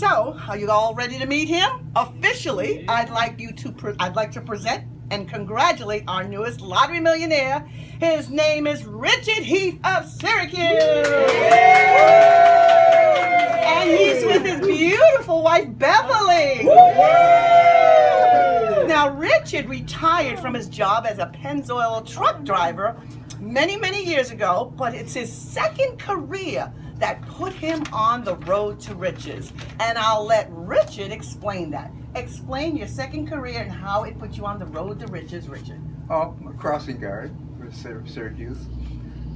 So, are you all ready to meet him? Officially, I'd like you to I'd like to present and congratulate our newest lottery millionaire. His name is Richard Heath of Syracuse. And he's with his beautiful wife, Beverly. Now, Richard retired from his job as a Pennzoil truck driver many, many years ago, but it's his second career that put him on the road to riches. And I'll let Richard explain that. Explain your second career and how it put you on the road to riches, Richard. Oh, I'm a crossing guard for Syracuse.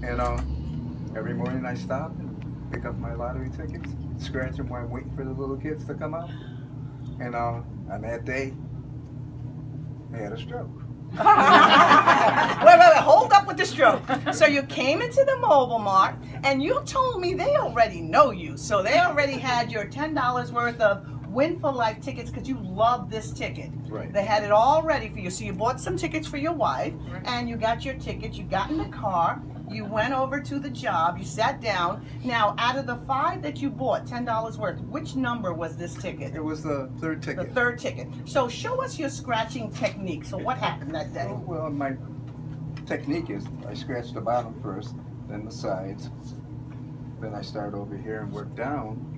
And uh, every morning I stop and pick up my lottery tickets, scratch them while I'm waiting for the little kids to come out. And uh, on that day, I had a stroke. wait, wait, wait, hold up with the stroke. So you came into the mobile mart and you told me they already know you. So they already had your $10 worth of Win for Life tickets because you love this ticket. Right. They had it all ready for you. So you bought some tickets for your wife right. and you got your tickets. You got in the car. You went over to the job. You sat down. Now, out of the five that you bought, $10 worth, which number was this ticket? It was the third ticket. The third ticket. So show us your scratching technique. So what happened that day? Well, my technique is I scratch the bottom first, then the sides. Then I start over here and work down.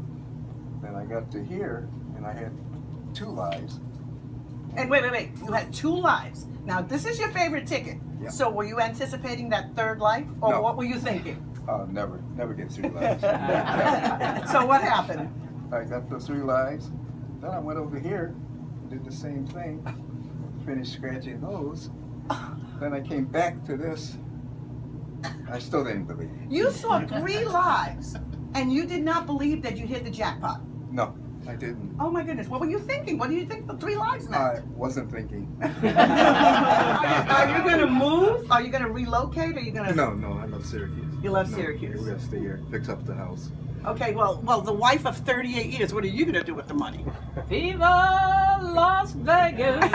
Then I got to here, and I had two lives. And wait, wait, wait. You had two lives. Now, this is your favorite ticket. Yeah. So were you anticipating that third life, or no. what were you thinking? Uh, never, never get three lives. so what happened? I got the three lives. Then I went over here, did the same thing, finished scratching those. then I came back to this. I still didn't believe. You saw three lives, and you did not believe that you hit the jackpot. No. I didn't. Oh my goodness, what were you thinking? What do you think the three lives meant? I wasn't thinking. are you going to move? Are you going to relocate? Are you going to? No, no, I love Syracuse. You love no, Syracuse. We're going to stay here, fix up the house. Okay, well, well, the wife of 38 years. What are you going to do with the money? Viva Las Vegas!